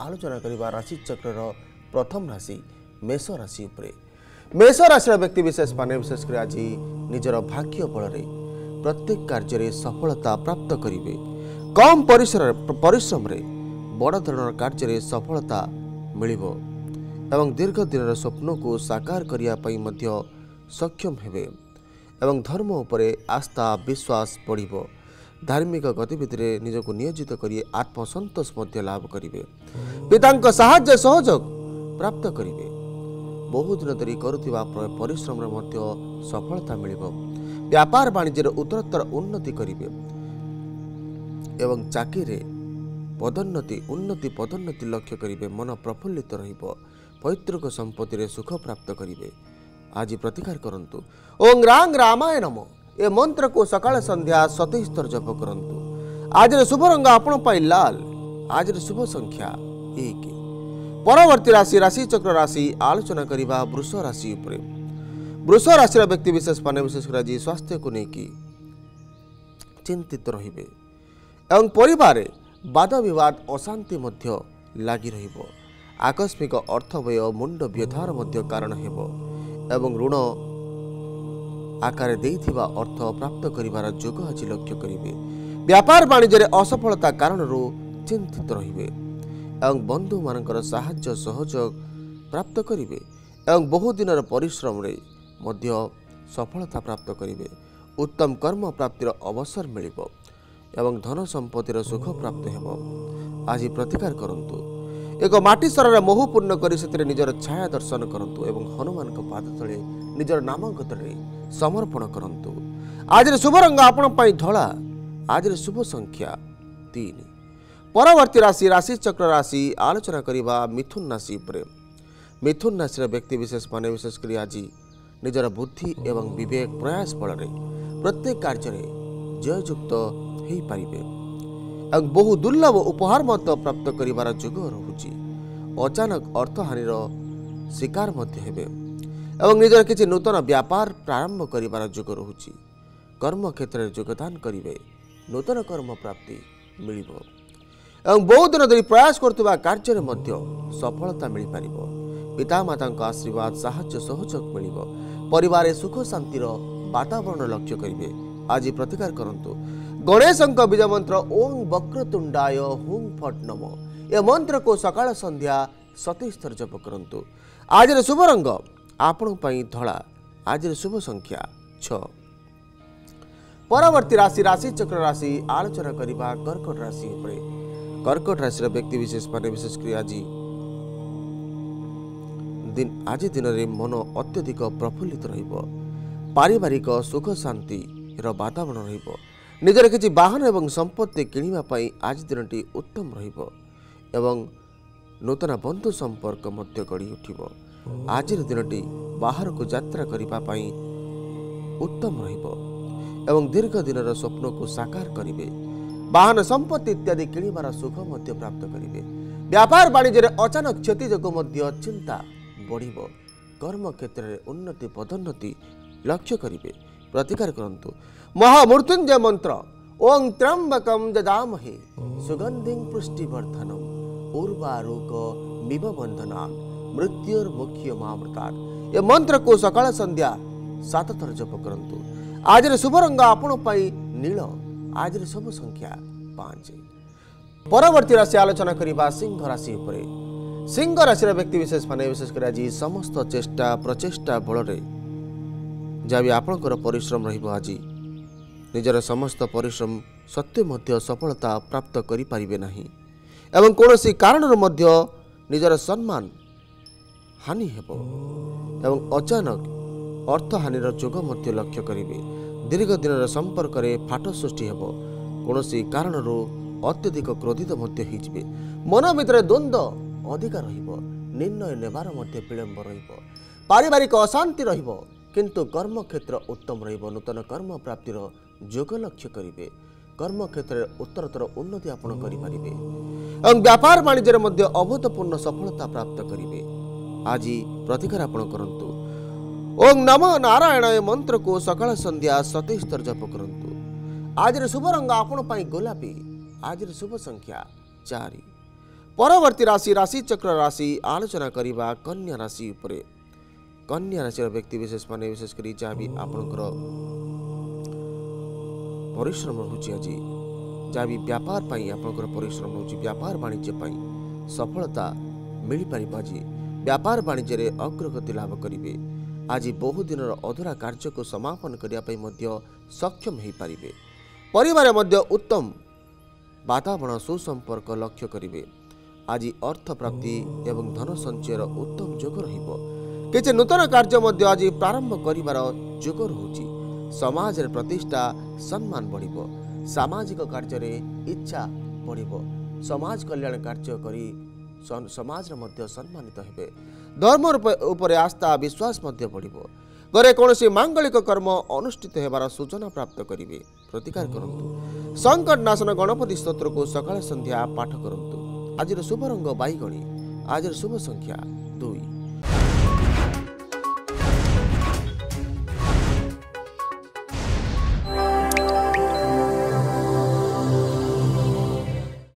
ଆଲୋଚନା କରିବା ରାଶିଚକ୍ରର ପ୍ରଥମ ରାଶି ମେଷ ରାଶି ଉପରେ। ମେଷ ରାଶିର ବ୍ୟକ୍ତି ବିଶେଷ ମାନେ ବିଶେଷ କରି ଆଜି ନିଜର ଭାଗ୍ୟ ବଳରେ ପ୍ରତ୍ୟେକ କାର୍ଯ୍ୟରେ ସଫଳତା ପ୍ରାପ୍ତ କରିବେ। କମ୍ ପରିସର ପରିଶ୍ରମରେ ବଡ଼ ଧରଣର କାର୍ଯ୍ୟରେ ସଫଳତା ମିଳିବ ଏବଂ ଦୀର୍ଘ ଦିନର ସ୍ୱପ୍ନକୁ ସାକାର କରିବା ପାଇଁ ମଧ୍ୟ ସକ୍ଷମ ହେବେ ଏବଂ ଧର୍ମ ଉପରେ ଆସ୍ଥା ବିଶ୍ୱାସ ବଢ଼ିବ। ଧାର୍ମିକ ଗତିବିଧିରେ ନିଜକୁ ନିୟୋଜିତ କରି ଆତ୍ମସନ୍ତୋଷ ମଧ୍ୟ ଲାଭ କରିବେ ପିତାଙ୍କ ସାହାଯ୍ୟ ସହଯୋଗ ପ୍ରାପ୍ତ କରିବେ ବହୁଦିନ ଧରି କରୁଥିବା ପ୍ର- ପରିଶ୍ରମରେ ମଧ୍ୟ ସଫଳତା ମିଳିବ ବ୍ୟାପାର ବାଣିଜ୍ୟରେ ଉତ୍ତରୋତ୍ତର ଉନ୍ନତି କରିବେ ଏବଂ ଚାକିରିରେ ପଦୋନ୍ନତି ଉନ୍ନତି ପଦୋନ୍ନତି ଲକ୍ଷ୍ୟ କରିବେ ମନ ପ୍ରଫୁଲ୍ଲିତ ରହିବ ପୈତୃକ ସମ୍ପତ୍ତିରେ ସୁଖ ପ୍ରାପ୍ତ କରିବେ ଆଜି ପ୍ରତିକାର କରନ୍ତୁ ଓଂ ରାଙ୍ଗ ରାମାୟ ନମ ଏ ମନ୍ତ୍ରକୁ ସକାଳ ସନ୍ଧ୍ୟା ସତେଇଶ ଥର ଜପ କରନ୍ତୁ। ଆଜିର ଶୁଭ ରଙ୍ଗ ଆପଣ ପାଇଁ ଲାଲ ଆଜିର ଶୁଭ ସଂଖ୍ୟା ଏକ। ପରବର୍ତ୍ତୀ ରାଶି ରାଶି ଚକ୍ର ରାଶି ଆଲୋଚନା କରିବା ବୃଷ ରାଶି ଉପରେ। ବୃଷ ରାଶିର ବ୍ୟକ୍ତି ବିଶେଷ ମାନେ ବିଶେଷ କରି ଆଜି ସ୍ୱାସ୍ଥ୍ୟକୁ ନେଇକି ଚିନ୍ତିତ ରହିବେ ଏବଂ ପରିବାରରେ ବାଦ ବିବାଦ ଅଶାନ୍ତି ମଧ୍ୟ ଲାଗି ରହିବ। ଆକସ୍ମିକ ଅର୍ଥ ବ୍ୟୟ ମୁଣ୍ଡ ବ୍ୟଥାର ମଧ୍ୟ କାରଣ ହେବ ଏବଂ ଋଣ ଆକାରରେ ଦେଇଥିବା ଅର୍ଥ ପ୍ରାପ୍ତ କରିବାର ଯୋଗ ଆଜି ଲକ୍ଷ୍ୟ କରିବେ। ବ୍ୟାପାର ବାଣିଜ୍ୟରେ ଅସଫଳତା କାରଣରୁ ଚିନ୍ତିତ ରହିବେ ଏବଂ ବନ୍ଧୁମାନଙ୍କର ସାହାଯ୍ୟ ସହଯୋଗ ପ୍ରାପ୍ତ କରିବେ ଏବଂ ବହୁଦିନର ପରିଶ୍ରମରେ ମଧ୍ୟ ସଫଳତା ପ୍ରାପ୍ତ କରିବେ। ଉତ୍ତମ କର୍ମ ପ୍ରାପ୍ତିର ଅବସର ମିଳିବ ଏବଂ ଧନ ସମ୍ପତ୍ତିର ସୁଖ ପ୍ରାପ୍ତ ହେବ। ଆଜି ପ୍ରତିକାର କରନ୍ତୁ। ଏକ ମାଟି ସରରେ ମୋହ ପୂର୍ଣ୍ଣ କରି ସେଥିରେ ନିଜର ଛାୟା ଦର୍ଶନ କରନ୍ତୁ ଏବଂ ହନୁମାନଙ୍କ ପାଦ ତଳେ ନିଜର ନାମାଙ୍କତରେ ସମର୍ପଣ କରନ୍ତୁ। ଆଜିର ଶୁଭ ରଙ୍ଗ ଆପଣ ପାଇଁ ଧଳା ଆଜିର ଶୁଭ ସଂଖ୍ୟା ତିନି। ପରବର୍ତ୍ତୀ ରାଶି ରାଶି ଚକ୍ର ରାଶି ଆଲୋଚନା କରିବା ମିଥୁନ ରାଶି ଉପରେ। ମିଥୁନ ରାଶିର ବ୍ୟକ୍ତି ବିଶେଷ ମାନେ ବିଶେଷ କରି ଆଜି ନିଜର ବୁଦ୍ଧି ଏବଂ ବିବେକ ପ୍ରୟାସ ଫଳରେ ପ୍ରତ୍ୟେକ କାର୍ଯ୍ୟରେ ଜୟଯୁକ୍ତ ହୋଇପାରିବେ। ଏବଂ ବହୁ ଦୁର୍ଲଭ ଉପହାର ମଧ୍ୟ ପ୍ରାପ୍ତ କରିବାର ଯୋଗ ରହୁଛି। ଅଚାନକ ଅର୍ଥହାନିର ଶିକାର ମଧ୍ୟ ହେବେ ଏବଂ ନିଜର କିଛି ନୂତନ ବ୍ୟାପାର ପ୍ରାରମ୍ଭ କରିବାର ଯୋଗ ରହୁଛି। କର୍ମକ୍ଷେତ୍ରରେ ଯୋଗଦାନ କରିବେ ନୂତନ କର୍ମ ପ୍ରାପ୍ତି ମିଳିବ ଏବଂ ବହୁ ଦିନ ଧରି ପ୍ରୟାସ କରୁଥିବା କାର୍ଯ୍ୟରେ ମଧ୍ୟ ସଫଳତା ମିଳିପାରିବ। ପିତାମାତାଙ୍କ ଆଶୀର୍ବାଦ ସାହାଯ୍ୟ ସହଯୋଗ ମିଳିବ। ପରିବାରରେ ସୁଖ ଶାନ୍ତିର ବାତାବରଣ ଲକ୍ଷ୍ୟ କରିବେ। ଆଜି ପ୍ରତିକାର କରନ୍ତୁ। ଗଣେଶଙ୍କ ବୀଜ ମନ୍ତ୍ର ଓଂ ବକ୍ରତୁଣ୍ଡାୟ ହୁଂ ଫଟ୍ ନମ ଏ ମନ୍ତ୍ରକୁ ସକାଳ ସନ୍ଧ୍ୟା ସତେଇଶ ଥର ଜପ କରନ୍ତୁ ଆଜିର ଶୁଭ ରଙ୍ଗ ଆପଣଙ୍କ ପାଇଁ ଧଳା ଆଜିର ଶୁଭ ସଂଖ୍ୟା ଛଅ ପରବର୍ତ୍ତୀ ରାଶି ରାଶି ଚକ୍ର ରାଶି ଆଲୋଚନା କରିବା କର୍କଟ ରାଶି ଉପରେ କର୍କଟ ରାଶିର ବ୍ୟକ୍ତି ବିଶେଷ ମାନେ ବିଶେଷ କରି ଆଜି ଦିନ ଆଜି ଦିନରେ ମନ ଅତ୍ୟଧିକ ପ୍ରଫୁଲ୍ଲିତ ରହିବ ପାରିବାରିକ ସୁଖ ଶାନ୍ତିର ବାତାବରଣ ରହିବ ନିଜର କିଛି ବାହନ ଏବଂ ସମ୍ପତ୍ତି କିଣିବା ପାଇଁ ଆଜି ଦିନଟି ଉତ୍ତମ ରହିବ ଏବଂ ନୂତନ ବନ୍ଧୁ ସମ୍ପର୍କ ମଧ୍ୟ ଗଢ଼ି ଉଠିବ। ଆଜିର ଦିନଟି ବାହାରକୁ ଯାତ୍ରା କରିବା ପାଇଁ ଉତ୍ତମ ରହିବ ଏବଂ ଦୀର୍ଘ ଦିନର ସ୍ୱପ୍ନକୁ ସାକାର କରିବେ। ବାହନ ସମ୍ପତ୍ତି ଇତ୍ୟାଦି କିଣିବାର ସୁଖ ମଧ୍ୟ ପ୍ରାପ୍ତ କରିବେ। ବ୍ୟାପାର ବାଣିଜ୍ୟରେ ଅଚାନକ କ୍ଷତି ଯୋଗୁଁ ମଧ୍ୟ ଚିନ୍ତା ବଢ଼ିବ। କର୍ମକ୍ଷେତ୍ରରେ ଉନ୍ନତି ପଦୋନ୍ନତି ଲକ୍ଷ୍ୟ କରିବେ। प्रतिकार करन्तु মহামৃত্যুঞ্জয় মন্ত্র ওং ত্রম্বকম দদামহে সুগন্ধিং পুষ্টিবর্ধনম উর্বারুক মিব বন্ধনা মৃত্যুর মুখ্য মহামৃতার এ মন্ত্রকু সকাল সন্ধ্যা সাত থর জপ করন্তু আজর শুভ রঙ আপন পাই নীল আজর শুভ সংখ্যা পাঁচ পরবর্তী রাশি আলোচনা করিবা সিংহ রাশি উপরে সিংহ রাশির ব্যক্তিবিশেষ মানে বিশেষ করে আজ সমস্ত চেষ্টা প্রচেষ্টা বলরে ଯାହା ବି ଆପଣଙ୍କର ପରିଶ୍ରମ ରହିବ ଆଜି। ନିଜର ସମସ୍ତ ପରିଶ୍ରମ ସତ୍ତ୍ୱେ ମଧ୍ୟ ସଫଳତା ପ୍ରାପ୍ତ କରିପାରିବେ ନାହିଁ। ଏବଂ କୌଣସି କାରଣରୁ ମଧ୍ୟ ନିଜର ସମ୍ମାନ ହାନି ହେବ। ଏବଂ ଅଚାନକ ଅର୍ଥହାନିର ଯୋଗ ମଧ୍ୟ ଲକ୍ଷ୍ୟ କରିବେ। ଦୀର୍ଘ ଦିନର ସମ୍ପର୍କରେ ଫାଟ ସୃଷ୍ଟି ହେବ। କୌଣସି କାରଣରୁ ଅତ୍ୟଧିକ କ୍ରୋଧିତ ମଧ୍ୟ ହୋଇଯିବେ। ମନ ଭିତରେ ଦ୍ୱନ୍ଦ୍ୱ ଅଧିକା ରହିବ। ନିର୍ଣ୍ଣୟ ନେବାର ମଧ୍ୟ ବିଳମ୍ବ ରହିବ। ପାରିବାରିକ ଅଶାନ୍ତି ରହିବ। କିନ୍ତୁ କର୍ମକ୍ଷେତ୍ର ଉତ୍ତମ ରହିବ ନୂତନ କର୍ମ ପ୍ରାପ୍ତିର ଯୋଗ ଲକ୍ଷ୍ୟ କରିବେ କର୍ମକ୍ଷେତ୍ରରେ ଉତ୍ତରତର ଉନ୍ନତି ଆପଣ କରିପାରିବେ। ଏବଂ ବ୍ୟାପାର ବାଣିଜ୍ୟରେ ମଧ୍ୟ ଅଭୂତପୂର୍ଣ୍ଣ ସଫଳତା ପ୍ରାପ୍ତ କରିବେ। ଆଜି ପ୍ରତିକାର ଆପଣ କରନ୍ତୁ। ଓଂ ନମ ନାରାୟଣ ଏ ମନ୍ତ୍ରକୁ ସକାଳ ସନ୍ଧ୍ୟା ସତେଇଶ ଥର ଜପ କରନ୍ତୁ। ଆଜିର ଶୁଭ ରଙ୍ଗ ଆପଣ ପାଇଁ ଗୋଲାପୀ। ଆଜିର ଶୁଭ ସଂଖ୍ୟା ଚାରି। ପରବର୍ତ୍ତୀ ରାଶି ରାଶିଚକ୍ର ରାଶି ଆଲୋଚନା କରିବା କନ୍ୟା ରାଶି ଉପରେ। କନ୍ୟା ରାଶିର ବ୍ୟକ୍ତି ବିଶେଷ କରି ଯାହା ବି ଆପଣଙ୍କର ପରିଶ୍ରମ ରହୁଛି ଆଜି ଯାହା ବି ବ୍ୟାପାର ପାଇଁ ଆପଣଙ୍କର ପରିଶ୍ରମ ରହୁଛି ବ୍ୟାପାର ବାଣିଜ୍ୟ ପାଇଁ ସଫଳତା ମିଳିପାରିବ ଆଜି ବ୍ୟାପାର ବାଣିଜ୍ୟରେ ଅଗ୍ରଗତି ଲାଭ କରିବେ ଆଜି ବହୁଦିନର ଅଧୁରା କାର୍ଯ୍ୟକୁ ସମାପନ କରିବା ପାଇଁ ମଧ୍ୟ ସକ୍ଷମ ହୋଇପାରିବେ ପରିବାର ମଧ୍ୟ ଉତ୍ତମ ବାତାବରଣ ସୁସମ୍ପର୍କ ଲକ୍ଷ୍ୟ କରିବେ ଆଜି ଅର୍ଥ ପ୍ରାପ୍ତି ଏବଂ ଧନ ସଞ୍ଚୟର ଉତ୍ତମ ଯୋଗ ରହିବ କିଛି ନୂତନ କାର୍ଯ୍ୟ ମଧ୍ୟ ଆଜି ପ୍ରାରମ୍ଭ କରିବାର ଯୋଗ ରହୁଛି। ସମାଜରେ ପ୍ରତିଷ୍ଠା ସମ୍ମାନ ବଢ଼ିବ। ସାମାଜିକ କାର୍ଯ୍ୟରେ ଇଚ୍ଛା ବଢ଼ିବ। ସମାଜ କଲ୍ୟାଣ କାର୍ଯ୍ୟ କରି ସମାଜରେ ମଧ୍ୟ ସମ୍ମାନିତ ହେବେ। ଧର୍ମ ଉପରେ ଆସ୍ଥା ବିଶ୍ୱାସ ମଧ୍ୟ ବଢ଼ିବ। ଘରେ କୌଣସି ମାଙ୍ଗଳିକ କର୍ମ ଅନୁଷ୍ଠିତ ହେବାର ସୂଚନା ପ୍ରାପ୍ତ କରିବେ। ପ୍ରତିକାର କରନ୍ତୁ। ସଙ୍କଟ ନାଶନ ଗଣପତି ସ୍ତୋତ୍ରକୁ ସକାଳ ସନ୍ଧ୍ୟା ପାଠ କରନ୍ତୁ। ଆଜିର ଶୁଭ ରଙ୍ଗ ବାଇଗଣୀ। ଆଜିର ଶୁଭ ସଂଖ୍ୟା ଦୁଇ।